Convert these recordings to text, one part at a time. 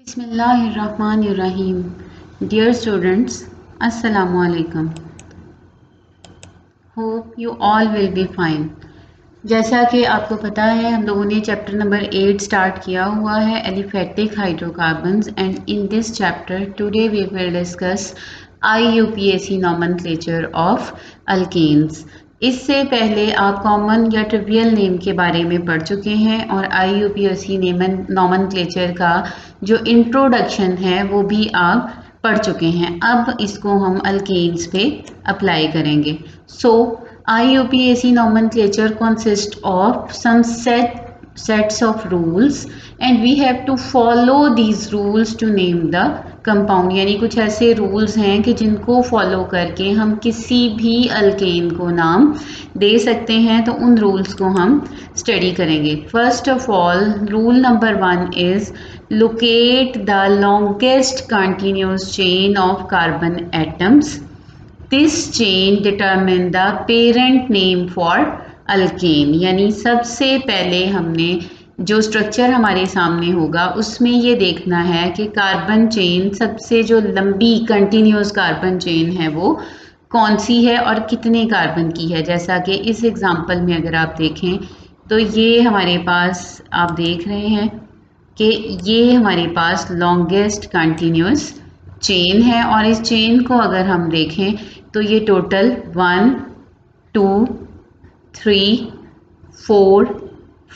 Bismillahirrahmanirrahim. Dear students, Assalamu alaikum. Hope you all will be fine. जैसा कि आपको पता है हम लोगों ने चैप्टर नंबर एट स्टार्ट किया हुआ है aliphatic hydrocarbons and in this chapter today we will discuss I U P S C नॉमन of alkanes इससे पहले आप कॉमन या ट्रिवियल नेम के बारे में पढ़ चुके हैं और I U P S C Neyman नॉमन का जो इंट्रोडक्शन है, वो भी आप पढ़ चुके हैं। अब इसको हम अल्केन्स पे अप्लाई करेंगे। So I U P S C nomenclature of some set sets of rules and we have to follow these rules to name the compound यानी कुछ ऐसे rules हैं कि जिनको follow करके हम किसी भी अल्केन को नाम दे सकते हैं तो उन rules को हम study करेंगे first of all rule number one is locate the longest continuous chain of carbon atoms this chain determine the parent name for alkane यानी सबसे पहले हमने जो स्ट्रक्चर हमारे सामने होगा, उसमें ये देखना है कि कार्बन चेन सबसे जो लंबी कंटिन्यूस कार्बन चेन है वो कौन सी है और कितने कार्बन की है। जैसा कि इस एग्ज़ाम्पल में अगर आप देखें तो ये हमारे पास, आप देख रहे हैं कि ये हमारे पास लॉन्गेस्ट कंटिन्यूस चेन है और इस चेन को अगर हम देखें तो ये total one two three four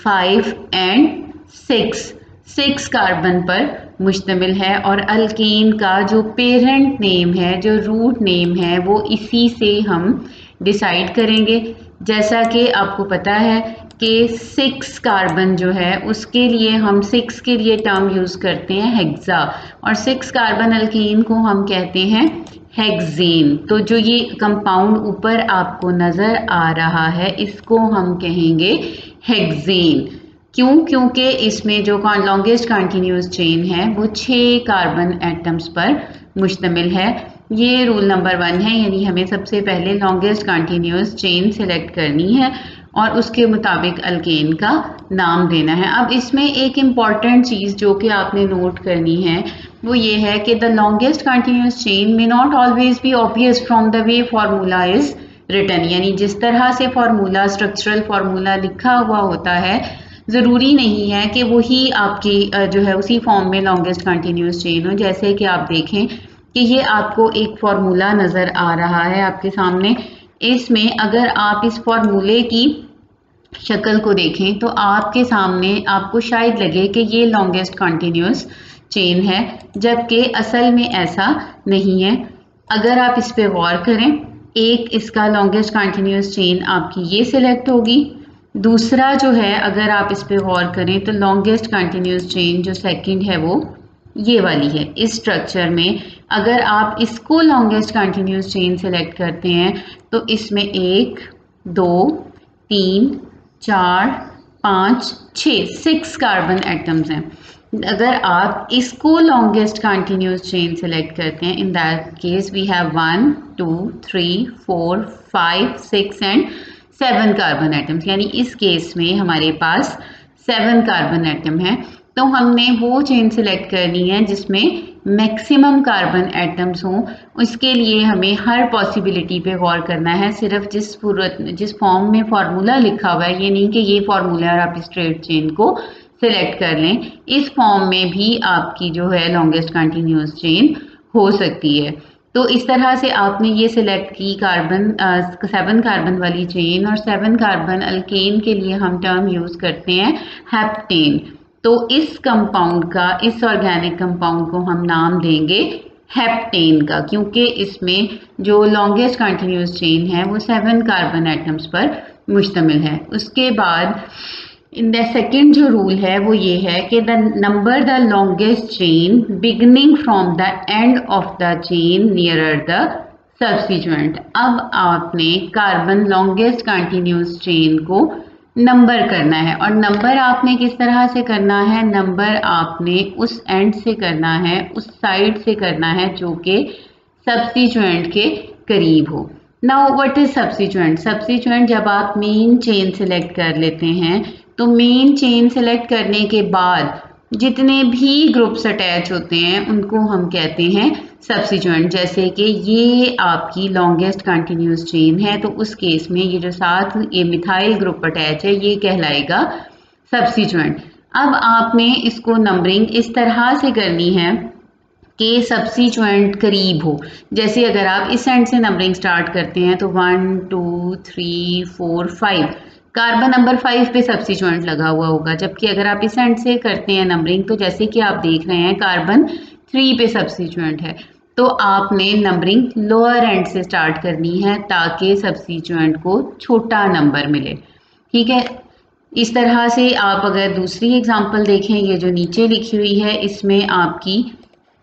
five and six six carbon पर मुश्तमिल है और अल्केन का जो पेरेंट नेम है, जो रूट नेम है, वो इसी से हम डिसाइड करेंगे। जैसा कि आपको पता है कि सिक्स कार्बन जो है, उसके लिए हम सिक्स के लिए टर्म यूज़ करते हैं हेक्सा और सिक्स कार्बन अल्कीन को हम कहते हैं हेक्सेन तो जो ये कंपाउंड ऊपर आपको नज़र आ रहा है, इसको हम कहेंगे हेक्सेन क्यों? क्योंकि इसमें जो लॉन्गेस्ट कंटिन्यूस चेन है, वो छः कार्बन एटम्स पर मुश्तमिल है. ये रूल नंबर वन है, यानी हमें सबसे पहले लॉन्गेस्ट कंटिन्यूस चेन सेलेक्ट करनी है और उसके मुताबिक अल्केन का नाम देना है. अब इसमें एक इंपॉर्टेंट चीज़ जो कि आपने नोट करनी है वो ये है कि the longest continuous chain may not always be obvious from the way formula is written यानी जिस तरह से फार्मूला स्ट्रक्चरल फार्मूला लिखा हुआ होता है, ज़रूरी नहीं है कि वही आपकी जो है उसी फॉर्म में लॉन्गेस्ट कंटिन्यूस चेन हो। जैसे कि आप देखें कि ये आपको एक फार्मूला नज़र आ रहा है आपके सामने। इसमें अगर आप इस फार्मूले की शक्ल को देखें तो आपके सामने आपको शायद लगे कि ये लॉन्गेस्ट कंटिन्यूस चेन है, जबकि असल में ऐसा नहीं है। अगर आप इस पर गौर करें, एक इसका लॉन्गेस्ट कंटिन्यूस चेन आपकी ये सिलेक्ट होगी। दूसरा जो है, अगर आप इस पर गौर करें तो लॉन्गेस्ट कंटिन्यूस चेन जो सेकंड है, वो ये वाली है। इस स्ट्रक्चर में अगर आप इसको लॉन्गेस्ट कंटिन्यूस चेन सेलेक्ट करते हैं तो इसमें एक, दो, तीन, चार, पाँच, छ सिक्स कार्बन एटम्स हैं। अगर आप इसको लॉन्गेस्ट कंटिन्यूस चेन सेलेक्ट करते हैं in that case we have one two three four five six and seven carbon atoms यानी इस केस में हमारे पास सेवन कार्बन एटम है। तो हमने वो चेन सेलेक्ट करनी है जिसमें मैक्सिमम कार्बन एटम्स हों। उसके लिए हमें हर पॉसिबिलिटी पे गौर करना है। सिर्फ़ जिस पूरत जिस फॉर्म में फार्मूला लिखा हुआ है, ये नहीं कि ये फार्मूला और आप स्ट्रेट चेन को सिलेक्ट कर लें। इस फॉर्म में भी आपकी जो है लॉन्गेस्ट कंटिन्यूस चेन हो सकती है। तो इस तरह से आपने ये सिलेक्ट की कार्बन सेवन कार्बन वाली चेन और सेवन कार्बन अल्केन के लिए हम टर्म यूज़ करते हैं हैप्टेन तो इस कंपाउंड का, इस ऑर्गेनिक कंपाउंड को हम नाम देंगे हेप्टेन का, क्योंकि इसमें जो लॉन्गेस्ट कंटिन्यूस चेन है, वो सेवन कार्बन एटम्स पर मुश्तमिल है। उसके बाद इन द सेकेंड जो रूल है, वो ये है कि the number the longest chain beginning from the end of the chain nearer the substituent अब आपने कार्बन लॉन्गेस्ट कंटिन्यूस चेन को नंबर करना है। और नंबर आपने किस तरह से करना है? नंबर आपने उस एंड से करना है, उस साइड से करना है, जो कि सब्सिट्यूएंट के करीब हो। Now what is substituent substituent जब आप मेन चेन सेलेक्ट कर लेते हैं तो मेन चेन सेलेक्ट करने के बाद जितने भी ग्रुप्स अटैच होते हैं, उनको हम कहते हैं सब्सिट्यूएंट जैसे कि ये आपकी लॉन्गेस्ट कंटिन्यूस चेन है तो उस केस में ये जो साथ ये मिथाइल ग्रुप अटैच है, ये कहलाएगा सब्सिट्यूएंट अब आपने इसको नंबरिंग इस तरह से करनी है कि सब्सिट्यूएंट करीब हो। जैसे अगर आप इस एंड से नंबरिंग स्टार्ट करते हैं तो one two three four five carbon number five पे सब्सिट्यूएंट लगा हुआ होगा। जबकि अगर आप इस एंड से करते हैं नंबरिंग तो जैसे कि आप देख रहे हैं कार्बन थ्री पे सब्सिट्यूएंट है। तो आपने नंबरिंग लोअर एंड से स्टार्ट करनी है, ताकि सब्सिट्यूएंट को छोटा नंबर मिले। ठीक है? इस तरह से आप अगर दूसरी एग्जांपल देखें, ये जो नीचे लिखी हुई है, इसमें आपकी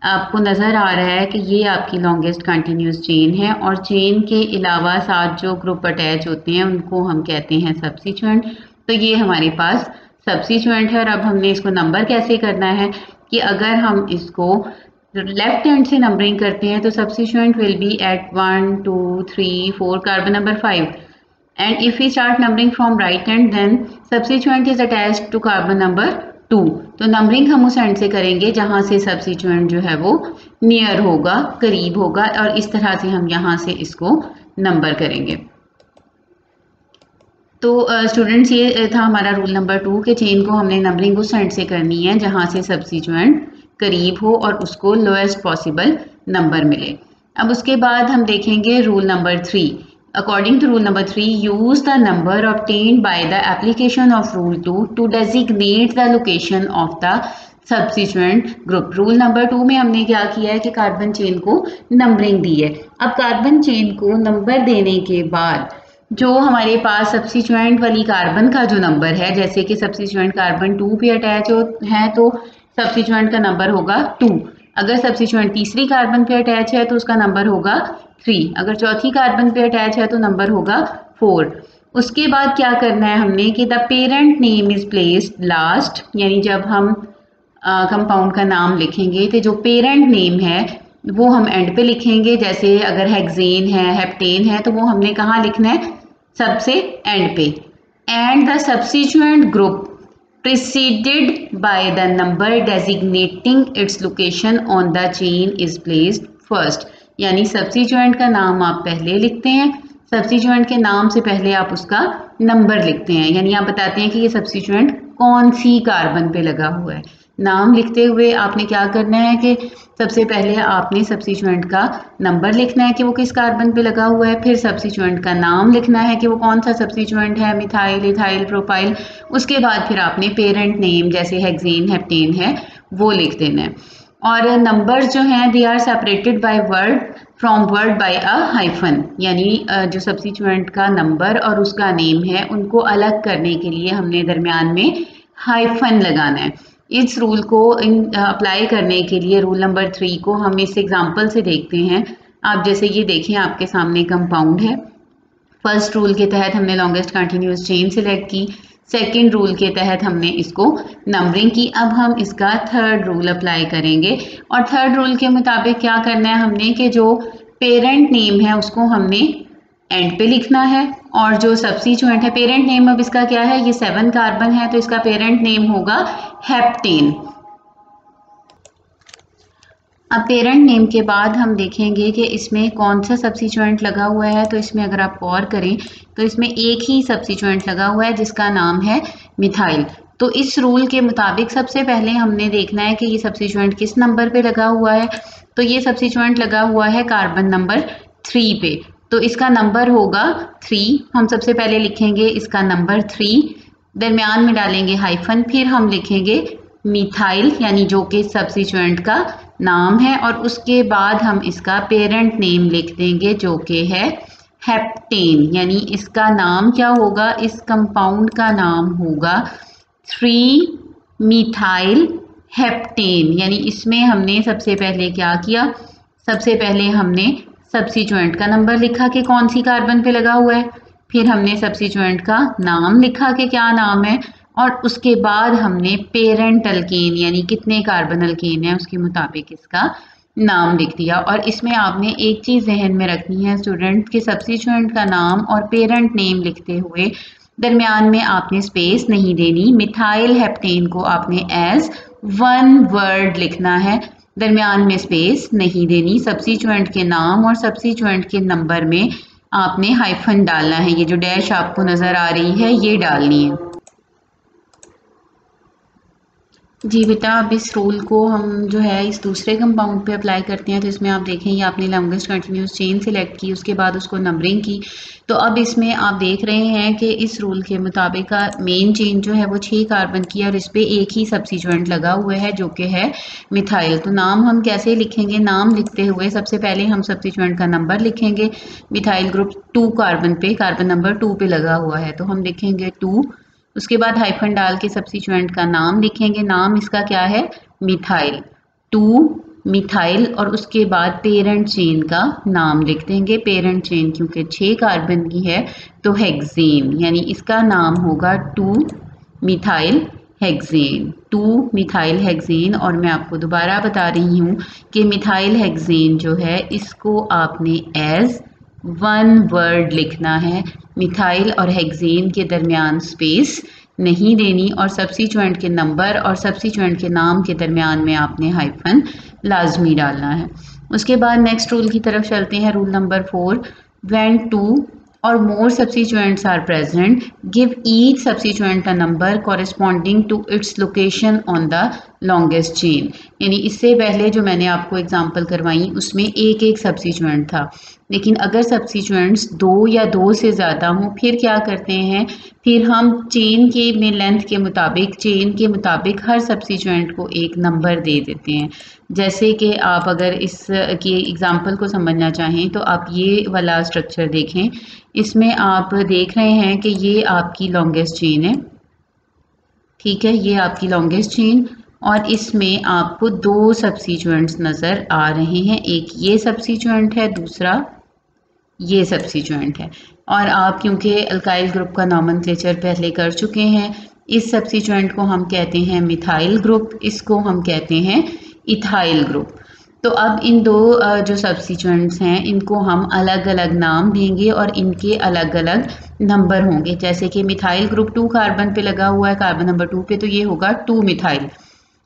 आपको नज़र आ रहा है कि ये आपकी लॉन्गेस्ट कंटिन्यूस चेन है और चेन के अलावा साथ जो ग्रुप अटैच होते हैं, उनको हम कहते हैं सब्सिचुएंट तो ये हमारे पास सब्सिचुएंट है और अब हमने इसको नंबर कैसे करना है कि अगर हम इसको लेफ़्ट हैंड से नंबरिंग करते हैं तो substituent will be at one two three four carbon number five and if we start numbering from right hand then substituent is attach to carbon number two तो नंबरिंग हम उस and से करेंगे जहाँ से सब्सिट्यूएंट जो है वो नियर होगा करीब होगा और इस तरह से हम यहाँ से इसको नंबर करेंगे। तो स्टूडेंट्स uh, ये था हमारा रूल नंबर टू के चेन को हमने नंबरिंग उस एंड से करनी है जहाँ से सब्सिट्यूएंट करीब हो और उसको लोएस्ट पॉसिबल नंबर मिले। अब उसके बाद हम देखेंगे rule number three According to rule number 3, use the number obtained by the application of rule 2 to designate the location of the substituent group rule number two में हमने क्या किया है कि कार्बन चेन को नंबरिंग दी है। अब कार्बन चेन को नंबर देने के बाद जो हमारे पास सब्सिचुएंट वाली कार्बन का जो नंबर है जैसे कि सब्सिचुएंट कार्बन टू पे अटैच हो है तो सब्सिचुएंट का नंबर होगा टू अगर सब्सिचुएंट तीसरी कार्बन पे अटैच है तो उसका नंबर होगा थ्री अगर चौथी कार्बन पे अटैच है तो नंबर होगा फोर उसके बाद क्या करना है हमने कि the parent name is placed last यानी जब हम कंपाउंड का नाम लिखेंगे तो जो पेरेंट नेम है, वो हम एंड पे लिखेंगे. जैसे अगर हेक्सेन है हेप्टेन है तो वो हमने कहाँ लिखना है? सबसे एंड पे. And the substituent group preceded by the number designating its location on the chain is placed first. यानी सब्सिट्यूएंट का नाम आप पहले लिखते हैं। सब्सी सब्सिट्यूएंट के नाम से पहले आप उसका नंबर लिखते हैं। यानी आप बताते हैं कि ये सब्सिट्यूएंट कौन सी कार्बन पे लगा हुआ है। नाम लिखते हुए आपने क्या करना है कि सबसे पहले आपने सब्सिट्यूएंट का नंबर लिखना है कि वो किस कार्बन पे लगा हुआ है, फिर सब्सिट्यूएंट का नाम लिखना है कि वो कौन सा सब्सिट्यूएंट है मिथाइल इथाइल प्रोपाइल उसके बाद फिर आपने पेरेंट नेम जैसे हेक्सेन हेप्टेन है, वो लिख देना है। और नंबर्स जो हैं they are separated by word from word by a hyphen यानी जो सब्सिट्यूएंट का नंबर और उसका नेम है, उनको अलग करने के लिए हमने दरमियान में हाइफन लगाना है। इस रूल को इन अप्लाई करने के लिए रूल नंबर थ्री को हम इस एग्जांपल से देखते हैं। आप जैसे ये देखें आपके सामने कंपाउंड है। फ़र्स्ट रूल के तहत हमने लॉन्गेस्ट कंटिन्यूस चेन सिलेक्ट की। सेकेंड रूल के तहत हमने इसको नंबरिंग की। अब हम इसका थर्ड रूल अप्लाई करेंगे। और थर्ड रूल के मुताबिक क्या करना है हमने कि जो पेरेंट नेम है, उसको हमने एंड पे लिखना है और जो सब्सिट्यूएंट है पेरेंट नेम अब इसका क्या है? ये सेवन कार्बन है तो इसका पेरेंट नेम होगा हेप्टेन अब पेरेंट नेम के बाद हम देखेंगे कि इसमें कौन सा सब्सिट्यूएंट लगा हुआ है तो इसमें अगर आप गौर करें तो इसमें एक ही सब्सिट्यूएंट लगा हुआ है, जिसका नाम है मिथाइल तो इस रूल के मुताबिक सबसे पहले हमने देखना है कि ये सब्सिट्यूएंट किस नंबर पे लगा हुआ है। तो ये सब्सिट्यूएंट लगा हुआ है कार्बन नंबर थ्री पे। तो इसका नंबर होगा थ्री हम सबसे पहले लिखेंगे इसका नंबर थ्री दरमियान में डालेंगे हाइफन फिर हम लिखेंगे मिथाइल यानी जो कि सब्सिट्यूएंट का नाम है, और उसके बाद हम इसका पेरेंट नेम लिख देंगे, जो कि है हेप्टेन यानी इसका नाम क्या होगा? इस कंपाउंड का नाम होगा थ्री मिथाइल हेप्टेन यानी इसमें हमने सबसे पहले क्या किया? सबसे पहले हमने सब्सिट्यूएंट का नंबर लिखा कि कौन सी कार्बन पे लगा हुआ है? फिर हमने सब्सिट्यूएंट का नाम लिखा कि क्या नाम है? और उसके बाद हमने पेरेंट अल्केन, यानी कितने कार्बन अल्केन है, उसके मुताबिक इसका नाम लिख दिया। और इसमें आपने एक चीज़ जहन में रखनी है स्टूडेंट के सब्सिट्यूएंट का नाम और पेरेंट नेम लिखते हुए दरमियान में आपने स्पेस नहीं देनी। मिथाइल हेप्टेन को आपने एज वन वर्ड लिखना है। दरमियान में स्पेस नहीं देनी। सब्सिचुएंट के नाम और सब्सिचुएंट के नंबर में आपने हाइफन डालना है। ये जो डैश आपको नज़र आ रही है, ये डालनी है। जी बेटा, अब इस रूल को हम जो है, इस दूसरे कंपाउंड पे अप्लाई करते हैं तो इसमें आप देखें, ये आपने लॉन्गेस्ट कंटिन्यूस चेन सिलेक्ट की, उसके बाद उसको नंबरिंग की। तो अब इसमें आप देख रहे हैं कि इस रूल के मुताबिक मेन चेन जो है, वो छः कार्बन की और इस पर एक ही सब्सिचुएंट लगा हुआ है, जो कि है मिथाइल तो नाम हम कैसे लिखेंगे? नाम लिखते हुए सबसे पहले हम सब्सिचुएंट का नंबर लिखेंगे। मिथाइल ग्रुप टू कार्बन पे कार्बन नंबर टू पे लगा हुआ है। तो हम लिखेंगे टू उसके बाद हाइफन डाल के सब्सिचुएंट का नाम लिखेंगे। नाम इसका क्या है? मिथाइल टू मिथाइल और उसके बाद पेरेंट चेन का नाम लिख देंगे। पेरेंट चेन क्योंकि छः कार्बन की है तो हेक्सेन यानी इसका नाम होगा two methyl hexane two methyl hexane और मैं आपको दोबारा बता रही हूँ कि मिथाइल हेक्सेन जो है, इसको आपने एज वन वर्ड लिखना है। मिथाइल और हेक्सेन के दरमियान स्पेस नहीं देनी और सब्सिचुएंट के नंबर और सब्सिचुएंट के नाम के दरमियान में आपने हाइफन लाजमी डालना है। उसके बाद नेक्स्ट रूल की तरफ़ चलते हैं rule number four when two or more substituents are present, give each substituent a number corresponding to its location on the longest chain यानी इससे पहले जो मैंने आपको एग्जांपल करवाई, उसमें एक एक सब्सिचुएंट था। लेकिन अगर सब्सिचुएंट्स दो या दो से ज़्यादा हों, फिर क्या करते हैं? फिर हम चेन के में लेंथ के मुताबिक चेन के मुताबिक हर सब्सिचुएंट को एक नंबर दे देते हैं। जैसे कि आप अगर इस, की एग्ज़ाम्पल को समझना चाहें तो आप ये वाला स्ट्रक्चर देखें। इसमें आप देख रहे हैं कि ये आपकी लॉन्गेस्ट चेन है। ठीक है? ये आपकी लॉन्गेस्ट चेन और इसमें आपको दो सब्सिचुएंट्स नज़र आ रहे हैं। एक ये सब्सिचुएंट है, दूसरा ये सब्सिचुएंट है। और आप, क्योंकि अल्काइल ग्रुप का नामन पहले कर चुके हैं, इस सब्सिचुएंट को हम कहते हैं मिथाइल ग्रुप इसको हम कहते हैं इथाइल ग्रुप तो अब इन दो जो सब्सिचुएंट्स हैं, इनको हम अलग अलग नाम देंगे और इनके अलग अलग नंबर होंगे। जैसे कि मिथाइल ग्रुप टू कार्बन पे लगा हुआ है कार्बन नंबर टू पे तो ये होगा टू मिथाइल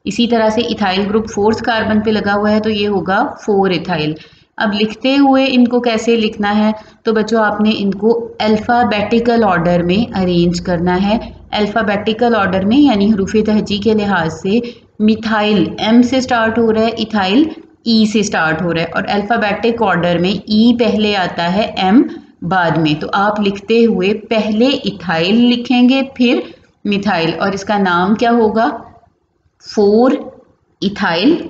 इसी तरह से इथाइल ग्रुप फोर्थ कार्बन पे लगा हुआ है तो ये होगा फोर इथाइल अब लिखते हुए इनको कैसे लिखना है? तो बच्चों, आपने इनको अल्फ़ाबेटिकल ऑर्डर में अरेंज करना है। अल्फ़ाबेटिकल ऑर्डर में, यानी हरूफ तहजी के लिहाज से मिथाइल एम से स्टार्ट हो रहा है इथाइल ई से स्टार्ट हो रहा है, और अल्फ़ाबेटिक ऑर्डर में ई पहले आता है एम बाद में। तो आप लिखते हुए पहले इथाइल लिखेंगे, फिर मिथाइल और इसका नाम क्या होगा? फोर इथाइल,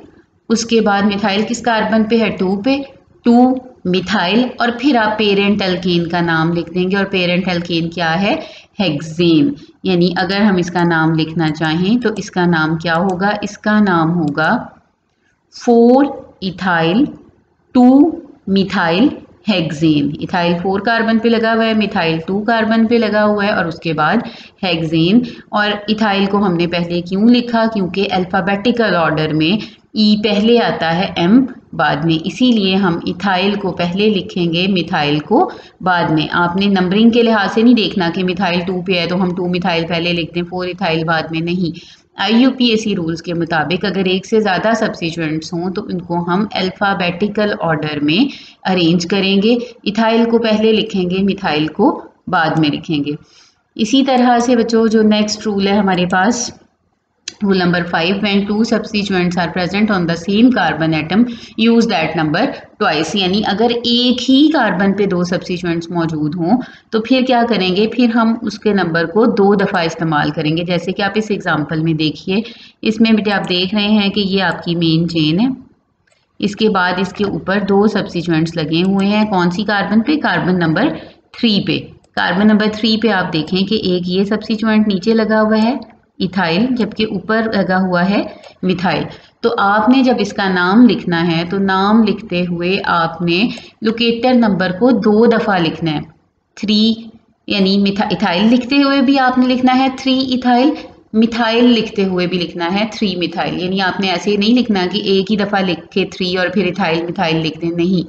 उसके बाद मिथाइल किस कार्बन पे है? टू पे। टू मिथाइल और फिर आप पेरेंट अल्कीन का नाम लिख देंगे। और पेरेंट अल्कीन क्या है? हेक्सेन। यानी अगर हम इसका नाम लिखना चाहें तो इसका नाम क्या होगा? इसका नाम होगा four ethyl, two methyl hexane ethyl four carbon पे लगा हुआ है मिथाइल टू कार्बन पे लगा हुआ है और उसके बाद हेक्सेन और इथाइल को हमने पहले क्यों लिखा? क्योंकि अल्फ़ाबेटिकल ऑर्डर में ई पहले आता है एम बाद में. इसीलिए हम इथाइल को पहले लिखेंगे मिथाइल को बाद में. आपने नंबरिंग के लिहाज से नहीं देखना कि मिथाइल टू पे है तो हम टू मिथाइल पहले लिखते हैं फोर इथाइल बाद में नहीं. आई रूल्स के मुताबिक अगर एक से ज़्यादा सब्सिचुएंट्स हों तो इनको हम अल्फ़ाबेटिकल ऑर्डर में अरेंज करेंगे। इथाइल को पहले लिखेंगे मिथाइल को बाद में लिखेंगे। इसी तरह से बच्चों, जो नेक्स्ट रूल है हमारे पास Rule number 5 when two substituents are present on the same carbon atom, use that number twice. यानी अगर एक ही कार्बन पे दो सब्सिट्यूएंट्स मौजूद हों तो फिर क्या करेंगे? फिर हम उसके नंबर को दो दफ़ा इस्तेमाल करेंगे। जैसे कि आप इस एग्जांपल में देखिए, इसमें बेटे आप देख रहे हैं कि ये आपकी मेन चेन है। इसके बाद इसके ऊपर दो सब्सिट्यूएंट्स लगे हुए हैं। कौन सी कार्बन पे? कार्बन नंबर थ्री पे। कार्बन नंबर थ्री पे आप देखें कि एक ये सब्सिट्यूएंट नीचे लगा हुआ है इथाइल जबकि ऊपर लगा हुआ है मिथाइल तो आपने जब इसका नाम लिखना है तो नाम लिखते हुए आपने लोकेटर नंबर को दो दफ़ा लिखना है। थ्री यानी मिथा इथाइल लिखते हुए भी आपने लिखना है थ्री इथाइल मिथाइल लिखते हुए भी लिखना है थ्री मिथाइल यानी आपने ऐसे नहीं लिखना कि एक ही दफ़ा लिख के थ्री और फिर इथाइल मिथाइल लिख दें, नहीं।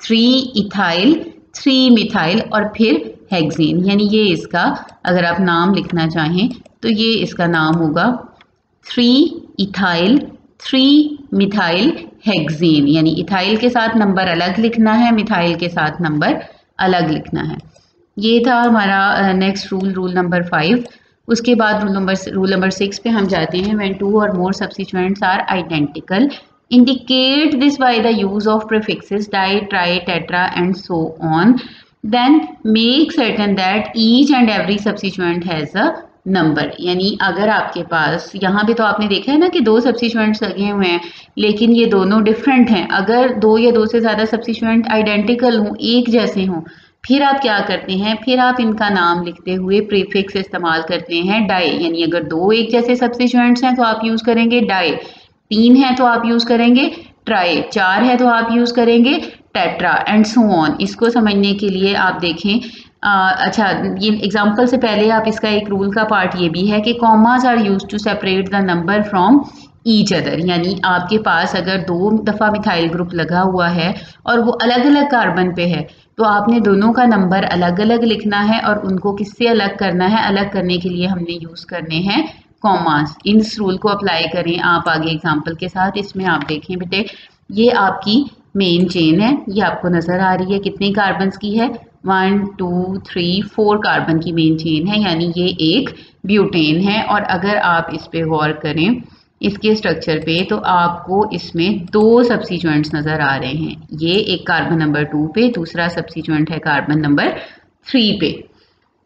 थ्री इथाइल थ्री मिथाइल और फिर हेक्सेन यानी ये इसका, अगर आप नाम लिखना चाहें तो ये इसका नाम होगा three ethyl three methyl hexane यानी इथाइल के साथ नंबर अलग लिखना है मिथाइल के साथ नंबर अलग लिखना है। ये था हमारा next rule rule number five उसके बाद rule number rule number six पे हम जाते हैं when two or more substituents are identical indicate this by the use of prefixes di, tri, tetra and so on then make certain that each and every substituent has a number, यानी अगर आपके पास, यहाँ पे तो आपने देखा है ना कि दो सब्सिचुएंट्स लगे हुए हैं, लेकिन ये दोनों डिफरेंट हैं। अगर दो या दो से ज़्यादा सब्सिचुएंट आइडेंटिकल हों, एक जैसे हों, फिर आप क्या करते हैं? फिर आप इनका नाम लिखते हुए प्रीफिक्स इस्तेमाल करते हैं डाई यानी अगर दो एक जैसे सब्सिचुएंट्स हैं तो आप यूज़ करेंगे डाई तीन है तो आप यूज़ करेंगे ट्राई चार है तो आप यूज़ करेंगे टेट्रा एंड सो ऑन इसको समझने के लिए आप देखें अच्छा ये एग्जांपल से पहले आप इसका एक रूल का पार्ट ये भी है कि commas are use to separate the number from each other यानी आपके पास अगर दो दफ़ा मिथाइल ग्रुप लगा हुआ है और वो अलग अलग कार्बन पे है तो आपने दोनों का नंबर अलग अलग लिखना है और उनको किससे अलग करना है? अलग करने के लिए हमने यूज़ करने हैं कॉमास इस रूल को अप्लाई करें आप आगे एग्ज़ाम्पल के साथ. इसमें आप देखें बेटे, ये आपकी मेन चेन है. ये आपको नज़र आ रही है कितने कार्बन की है? One two three four carbon की मेन चेन है, यानी ये एक ब्यूटेन है। और अगर आप इस पर गौर करें, इसके स्ट्रक्चर पे तो आपको इसमें दो सब्सिचुएंट्स नज़र आ रहे हैं। ये एक कार्बन नंबर टू पे, दूसरा सब्सिचुएंट है कार्बन नंबर थ्री पे।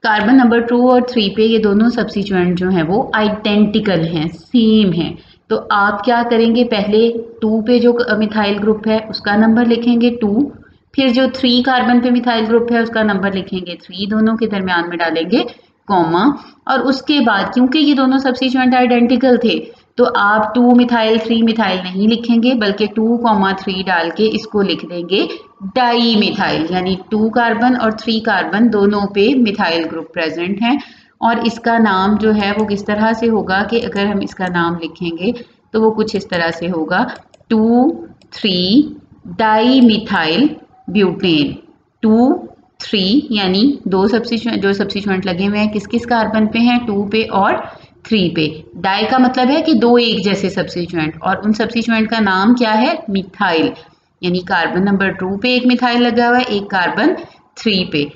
कार्बन नंबर टू और थ्री पे, ये दोनों सब्सिचुएंट जो हैं, वो आइडेंटिकल हैं सेम हैं। तो आप क्या करेंगे, पहले टू पे जो मिथाइल ग्रुप है, उसका नंबर लिखेंगे टू फिर जो थ्री कार्बन पे मिथाइल ग्रुप है, उसका नंबर लिखेंगे थ्री दोनों के दरमियान में डालेंगे कॉमा और उसके बाद, क्योंकि ये दोनों सब्सिचुएंट आइडेंटिकल थे तो आप टू मिथाइल थ्री मिथाइल नहीं लिखेंगे, बल्कि टू कॉमा थ्री डाल के इसको लिख देंगे डाई मिथाइल यानी टू कार्बन और थ्री कार्बन दोनों पे मिथाइल ग्रुप प्रेजेंट हैं। और इसका नाम जो है, वो किस तरह से होगा कि अगर हम इसका नाम लिखेंगे तो वो कुछ इस तरह से होगा। Two three dimethyl butane. Two, three, यानी दो सब्सिचुएंट जो सब्सिचुएंट लगे हुए हैं किस किस कार्बन पे हैं? टू पे और थ्री पे। डाई का मतलब है कि दो एक जैसे सब्सिचुएंट और उन सब्सिचुएंट का नाम क्या है? मिथाइल यानी कार्बन नंबर टू पे एक मिथाइल लगा हुआ है, एक कार्बन थ्री पे।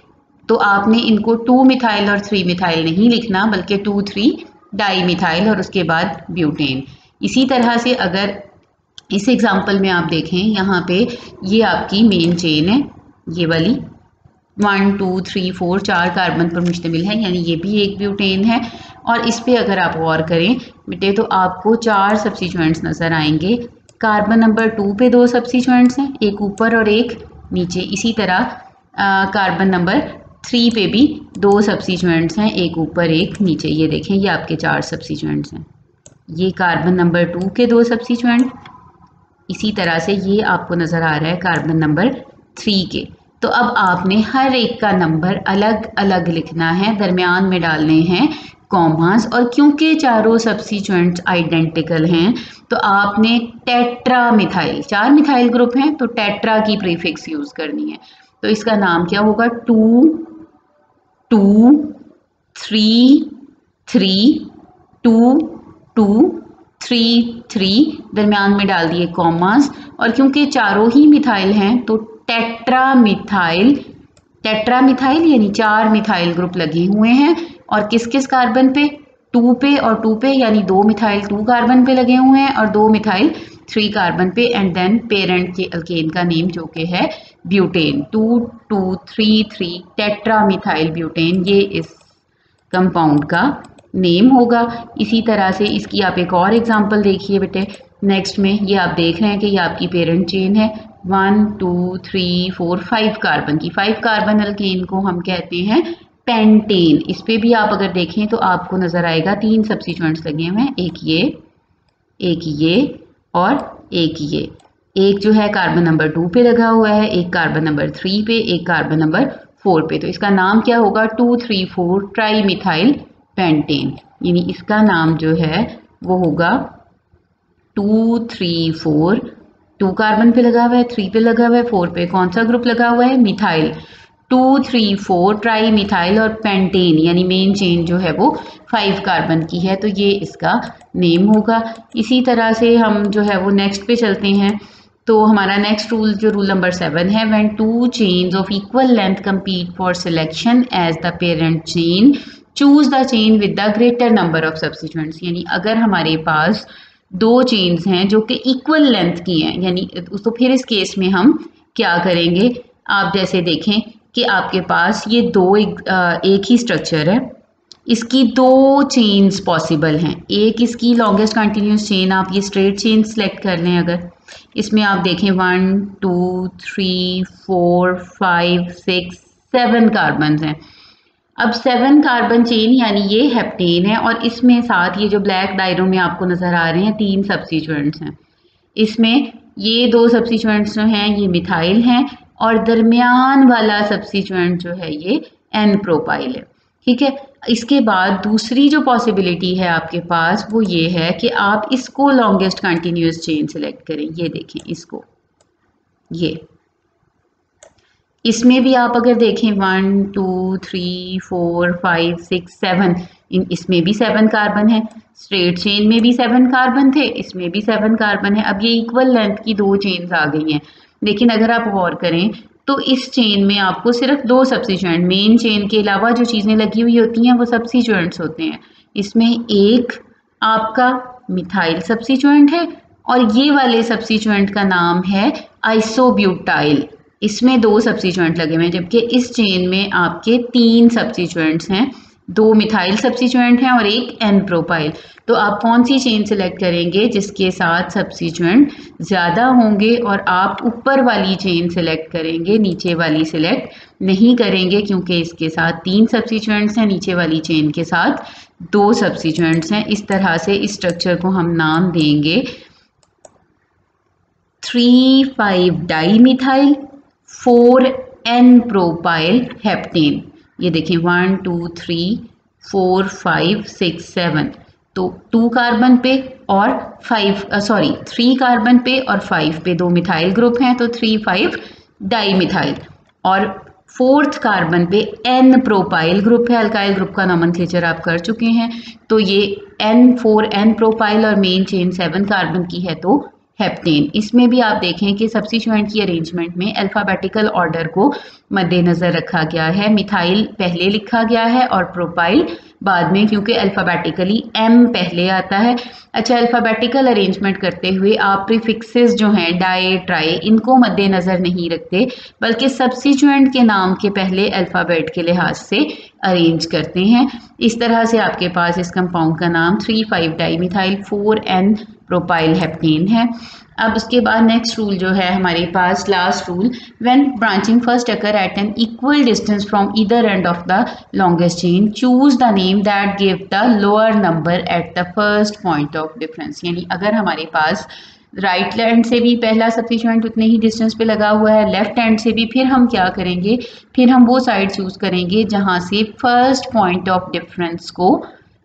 तो आपने इनको टू मिथाइल और थ्री मिथाइल नहीं लिखना, बल्कि टू थ्री डाई मिथाइल और उसके बाद ब्यूटेन। इसी तरह से अगर इस एग्ज़ाम्पल में आप देखें, यहाँ पे ये आपकी मेन चेन है, ये वाली। वन टू थ्री फोर चार कार्बन पर मुश्तमिल है, यानी ये भी एक ब्यूटेन है। और इस पर अगर आप गौर करें, बेटे तो आपको चार सब्सिचुएंट्स नज़र आएँगे। कार्बन नंबर टू पे दो सब्सिचुएंट्स हैं, एक ऊपर और एक नीचे। इसी तरह कार्बन नंबर थ्री पे भी दो सब्सिचुएंट्स हैं, एक ऊपर, एक नीचे। ये देखें, ये आपके चार सब्सिचुएंट्स हैं। ये कार्बन नंबर टू के दो सब्सिचुएंट इसी तरह से ये आपको नज़र आ रहा है कार्बन नंबर थ्री के। तो अब आपने हर एक का नंबर अलग अलग लिखना है, दरमियान में डालने हैं कॉमास और क्योंकि चारों सब्सिचुएंट्स आइडेंटिकल हैं तो आपने टेट्रा मिथाइल चार मिथाइल ग्रुप हैं तो टेट्रा की प्रीफिक्स यूज़ करनी है। तो इसका नाम क्या होगा? Two two three three two two three three दरमियान में डाल दिए कॉमास और क्योंकि चारों ही मिथाइल हैं तो टेट्रा मिथाइल टेट्रा मिथाइल यानी चार मिथाइल ग्रुप लगे हुए हैं और किस किस कार्बन पे? टू पे और टू पे यानी दो मिथाइल टू कार्बन पे लगे हुए हैं और दो मिथाइल थ्री कार्बन पे एंड देन पेरेंट के अल्केन का नेम जो कि है butane two two three three tetramethyl butane ये इस कंपाउंड का नेम होगा। इसी तरह से इसकी आप एक और एग्जांपल देखिए बेटे। नेक्स्ट में ये आप देख रहे हैं कि ये आपकी पेरेंट चेन है। One two three four five carbon की। फाइव कार्बन अल्केन को हम कहते हैं पेंटेन इस पर भी आप अगर देखें तो आपको नज़र आएगा तीन सब्सिचुएंट्स लगे हुए हैं। एक ये एक ये और एक ये। एक जो है कार्बन नंबर टू पे लगा हुआ है, एक कार्बन नंबर थ्री पे, एक कार्बन नंबर फोर पे। तो इसका नाम क्या होगा? Two three four trimethyl pentane यानी इसका नाम जो है, वो होगा two three four two carbon पे लगा हुआ है थ्री पे लगा हुआ है फोर पे कौन सा ग्रुप लगा हुआ है? Methyl two three four trimethyl और पेंटेन यानी मेन चेन जो है वो फाइव कार्बन की है तो ये इसका नेम होगा। इसी तरह से हम जो है वो नेक्स्ट पे चलते हैं। तो हमारा नेक्स्ट रूल जो रूल नंबर सेवन है when two chains of equal length compete for selection as the parent chain choose the chain with the greater number of substituents यानी अगर हमारे पास दो चेन्स हैं जो कि इक्वल लेंथ की हैं यानी तो फिर इस केस में हम क्या करेंगे? आप जैसे देखें कि आपके पास ये दो एक, एक ही स्ट्रक्चर है। इसकी दो चेन्स पॉसिबल हैं। एक इसकी लॉन्गेस्ट कंटिन्यूस चेन आप ये स्ट्रेट चेन सेलेक्ट कर लें अगर। इसमें आप देखें one two three four five six seven carbon हैं। अब सेवन कार्बन चेन यानी ये हेप्टेन है और इसमें साथ ये जो ब्लैक डायरों में आपको नज़र आ रहे हैं, तीन सब्सिचुएंट्स हैं। इसमें ये दो सब्सिचुएंट्स जो हैं, ये मिथाइल हैं और दरमियान वाला सब्सिचुएंट जो है ये एन प्रोपाइल है। ठीक है? इसके बाद दूसरी जो पॉसिबिलिटी है आपके पास, वो ये है कि आप इसको लॉन्गेस्ट कंटिन्यूस चेन सेलेक्ट करें। ये देखें इसको। ये। इसमें भी आप अगर देखें one two three four five six seven इन इसमें भी सेवन कार्बन है। स्ट्रेट चेन में भी सेवन कार्बन थे, इसमें भी सेवन कार्बन है। अब ये इक्वल लेंथ की दो चेन्स आ गई हैं। लेकिन अगर आप गौर करें तो इस चेन में आपको सिर्फ़ दो सब्सिचुएंट मेन चेन के अलावा जो चीज़ें लगी हुई होती हैं, वो सब्सिचुएंट्स होते हैं। इसमें एक आपका मिथाइल सब्सिचुएंट है और ये वाले सब्सिचुएंट का नाम है आइसोब्यूटाइल इसमें दो सब्सिचुएंट लगे हुए हैं, जबकि इस चेन में आपके तीन सब्सिचुएंट्स हैं। दो मिथाइल सब्सिचुएंट हैं और एक एन प्रोपाइल तो आप कौन सी चेन सेलेक्ट करेंगे जिसके साथ सब्सिचुएंट ज़्यादा होंगे और आप ऊपर वाली चेन सेलेक्ट करेंगे, नीचे वाली सेलेक्ट नहीं करेंगे, क्योंकि इसके साथ तीन सब्सिचुएंट्स हैं, नीचे वाली चेन के साथ दो सब्सिचुएंट्स हैं। इस तरह से इस स्ट्रक्चर को हम नाम देंगे। Three five dimethyl four n propyl heptane. ये देखें one, two, three, four, five, six, seven. तो टू कार्बन पे और फाइव सॉरी, थ्री कार्बन पे और फाइव पे दो मिथाइल ग्रुप हैं तो थ्री, फाइव डाई मिथाइल और फोर्थ कार्बन पे एन प्रोपाइल ग्रुप है, अल्काइल ग्रुप का नॉमन आप कर चुके हैं। तो ये एन, फोर एन प्रोपाइल और मेन चेन सेवन कार्बन की है तो हेप्टेन इसमें भी आप देखें कि सब्सिट्यूएंट की अरेंजमेंट में अल्फ़ाबेटिकल ऑर्डर को मद्देनज़र रखा गया है। मिथाइल पहले लिखा गया है और प्रोपाइल बाद में, क्योंकि अल्फ़ाबेटिकली एम पहले आता है। अच्छा अल्फ़ाबेटिकल अरेंजमेंट करते हुए आप प्रीफिक्सेस जो हैं डाई ट्राई इनको मद्देनज़र नहीं रखते, बल्कि सब्सिचुएंट के नाम के पहले अल्फ़ाबेट के लिहाज से अरेंज करते हैं। इस तरह से आपके पास इस कंपाउंड का नाम three five dimethyl four n propyl heptane है। अब उसके बाद नेक्स्ट रूल जो है हमारे पास last rule when branching first occur at an equal distance from either end of the longest chain choose the name that give the lower number at the first point of difference यानी अगर हमारे पास right right hand से भी पहला sufficient उतने ही distance पे लगा हुआ है लेफ़्ट हैंड से भी, फिर हम क्या करेंगे? फिर हम वो साइड चूज़ करेंगे जहाँ से फ़र्स्ट पॉइंट ऑफ़ डिफरेंस को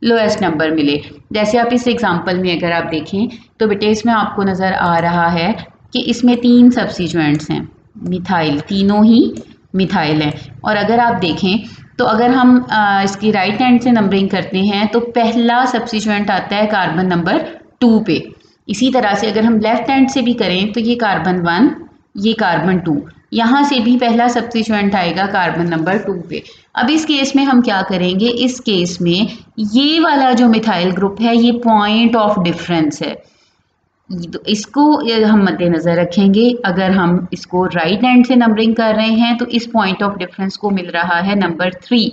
लोएस्ट नंबर मिले। जैसे आप इस एग्जांपल में अगर आप देखें तो बेटे इसमें आपको नज़र आ रहा है कि इसमें तीन सब्सिचुएंट्स हैं। मिथाइल तीनों ही मिथाइल हैं। और अगर आप देखें तो अगर हम इसकी राइट हैंड से नंबरिंग करते हैं तो पहला सब्सिचुएंट आता है कार्बन नंबर टू पे। इसी तरह से अगर हम लेफ़्ट हैंड से भी करें तो ये कार्बन वन ये कार्बन टू यहाँ से भी पहला सब्सिचुएंट आएगा कार्बन नंबर टू पे। अब इस केस में हम क्या करेंगे? इस केस में ये वाला जो मिथाइल ग्रुप है, ये पॉइंट ऑफ़ डिफरेंस है। तो इसको हम मद्देनज़र रखेंगे। अगर हम इसको राइट हैंड से नंबरिंग कर रहे हैं तो इस पॉइंट ऑफ़ डिफरेंस को मिल रहा है नंबर थ्री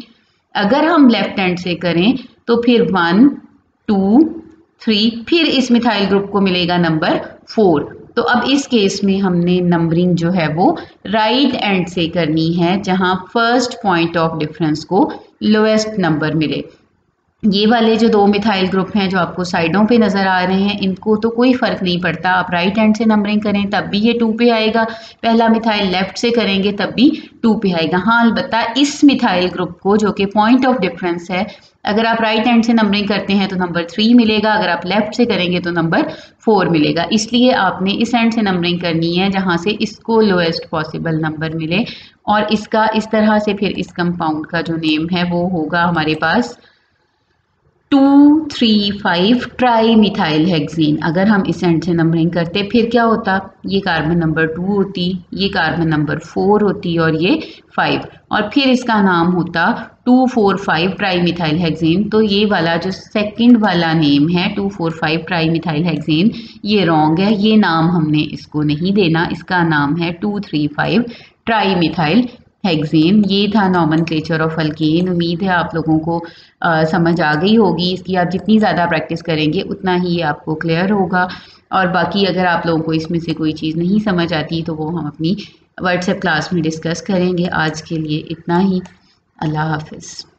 अगर हम लेफ़्ट हैंड से करें तो फिर वन टू थ्री फिर इस मिथाइल ग्रुप को मिलेगा नंबर फोर तो अब इस केस में हमने नंबरिंग जो है वो राइट एंड से करनी है, जहाँ फ़र्स्ट पॉइंट ऑफ़ डिफरेंस को लोएस्ट नंबर मिले। ये वाले जो दो मिथाइल ग्रुप हैं जो आपको साइडों पे नज़र आ रहे हैं, इनको तो कोई फ़र्क नहीं पड़ता। आप राइट हैंड से नंबरिंग करें, तब भी ये टू पे आएगा। पहला मिथाइल लेफ़्ट से करेंगे, तब भी टू पे आएगा। हाँ अलबत्ता इस मिथाइल ग्रुप को, जो कि पॉइंट ऑफ़ डिफरेंस है, अगर आप राइट हैंड से नंबरिंग करते हैं तो नंबर थ्री मिलेगा, अगर आप लेफ़्ट से करेंगे तो नंबर फोर मिलेगा। इसलिए आपने इस एंड से नंबरिंग करनी है, जहाँ से इसको लोएस्ट पॉसिबल नंबर मिले, और इसका इस तरह से फिर इस कंपाउंड का जो नेम है, वो होगा हमारे पास two three five trimethyl hexene अगर हम इस एंड से नंबरिंग करते, फिर क्या होता? ये कार्बन नंबर टू होती, ये कार्बन नंबर फोर होती और ये फाइव और फिर इसका नाम होता two four five trimethyl hexene तो ये वाला जो सेकंड वाला नेम है two four five trimethyl hexene ये रॉन्ग है. ये नाम हमने इसको नहीं देना. इसका नाम है two three five trimethyl hexane ये था नॉमन क्लेचर ऑफ़ अल्केन उम्मीद है आप लोगों को आ, समझ आ गई होगी इसकी। आप जितनी ज़्यादा प्रैक्टिस करेंगे उतना ही ये आपको क्लियर होगा। और बाकी अगर आप लोगों को इसमें से कोई चीज़ नहीं समझ आती तो वो हम अपनी व्हाट्सएप क्लास में डिस्कस करेंगे। आज के लिए इतना ही। अल्लाह हाफिज़।